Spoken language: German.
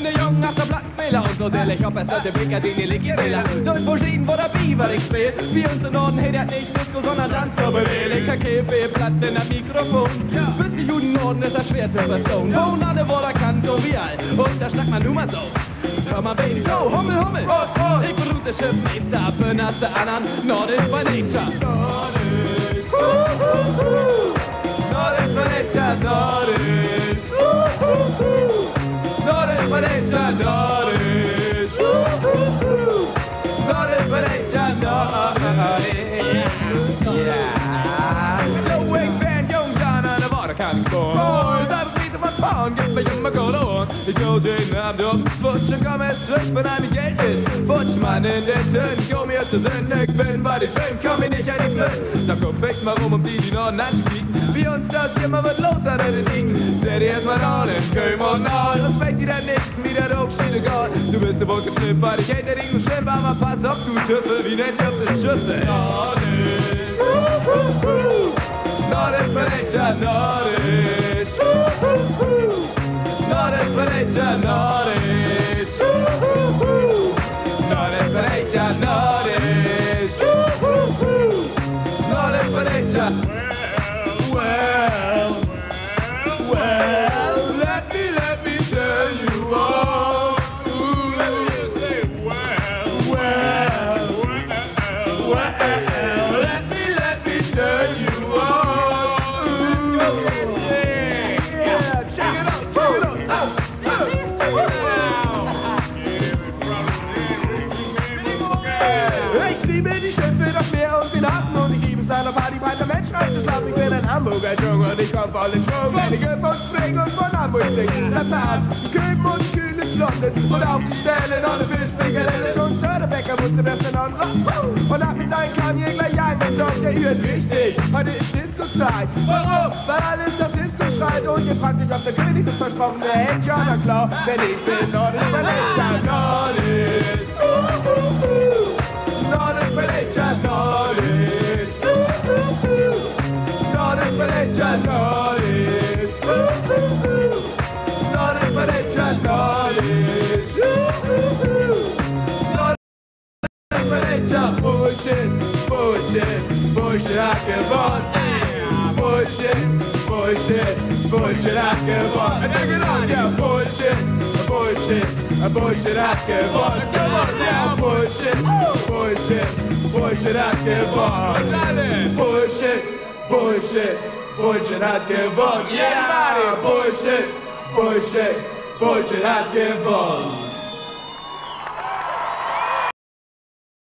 nach der Platzfehler und so der Lech ob es sollte Blicker den die Legierella. So in Buschiden, wo der Biber ich spielt. Wir uns in Norden hey, der nicht Disco, sondern Tanz über Lecker Käfe, Platz in der Mikrofon. Für die Juden Norden ist das schwer zu verstehen. Wohnen alle, wo der kann, so wie all. Und da schnackt man nun mal so. Hör mal, Baby Joe, Hummel, Hummel. Ich versuch das Schiff nächste ab, für nasse anderen. Nordisch by Nature. Nordisch. Nordisch by Nature. Nordisch Den auf den Swutsch und komm jetzt zurück, wenn einem Geld ist. Futsch, Mann, in der Tön, komm mir zu Sinn, ich bin bei den Film, komm ich nicht an die Flöten. Da komm ich mal rum, um die, die Norden anspielen. Wie uns das hier mal wird los an den Dingen. Seh dir erstmal an, in Köln und Nord. Fängt dir dann nichts, wie der Hochschiene Gott. Du bist der Wolke schlimm, weil ich hätte den Schiff, aber pass auf, du Tüffel, wie nennt ihr das Schüsse? Nordisch, Valencia, Nordisch. Nordisch, Well, let me, let me tell you Ich liebe die Schiffe, das Meer und den Hafen und ich liebe es an der Party bei der Menschheit zusammen. Ich bin ein Hamburger Junge und ich komm voll in Schwung. Wenn ich von Spring und von Hamburg sing, sag mal an, Köpen und kühles Blondes und auf die Stelle noch eine Fischfrikadelle. Schon Störtebecker musste das dann on Und ab mit seinen kam hier gleich ein, wenn doch der hört richtig. Heute ist Disco-Zeit. Warum? Weil alles auf Disco schreit und ihr fragt euch, ob der König das versprochene hält. Ja, na klar, denn ich bin Nordis, Valencia, Nordis. Nordic Valencia, push it, push it, push it, I can run. Push it, push it, push it, I can run. Take it on, yeah, push it, push it, push it, I can run. Come on, yeah, push it, push it, push it, I can run. Push it, push it, push it, I can run. Yeah, push it, push it, push it, I can run.